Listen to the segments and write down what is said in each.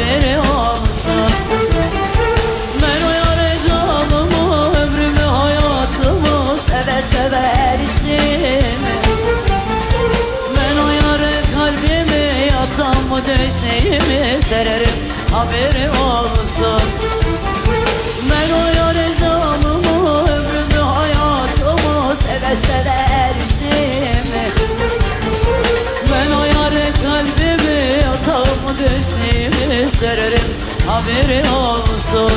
haberi olsun Ben yâre canımı ömrümü hayatımı seve seve yâre kalbimi yatağımı döşeğimi sererim haberi olsun. Ben o haberi olsun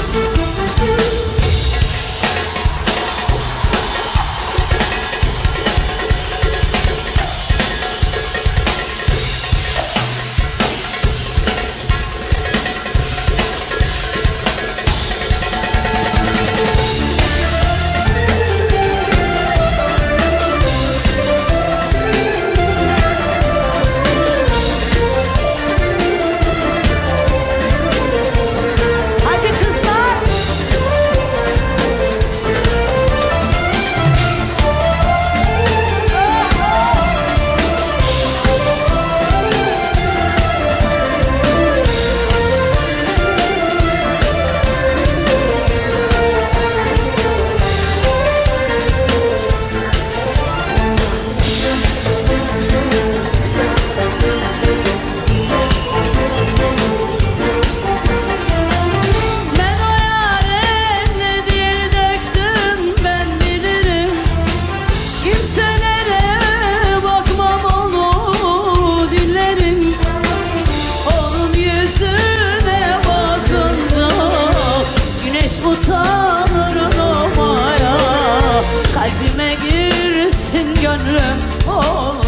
gönlüm olsun.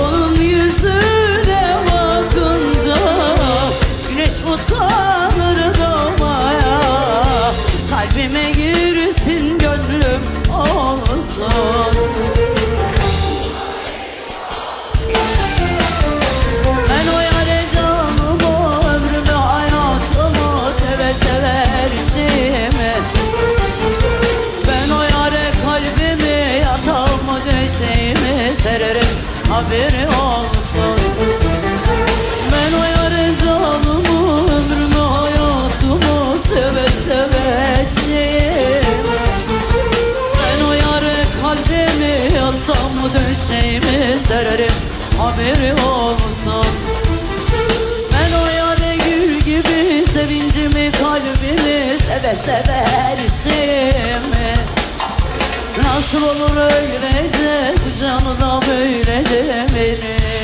Onun yüzüne bakınca Güneş utanır doğmaya Kalbime girsin haberi olsun. Ben o yâre canımı ömrümü hayatımı seve seve edeceğim Ben o yâre kalbimi yatağımı döşeğimi sererim. Haberi olsun. Ben o yâre gül gibi sevincimi kalbimi seve seve şeyimi Nasıl olur öyle de bu canı da böyle de verir?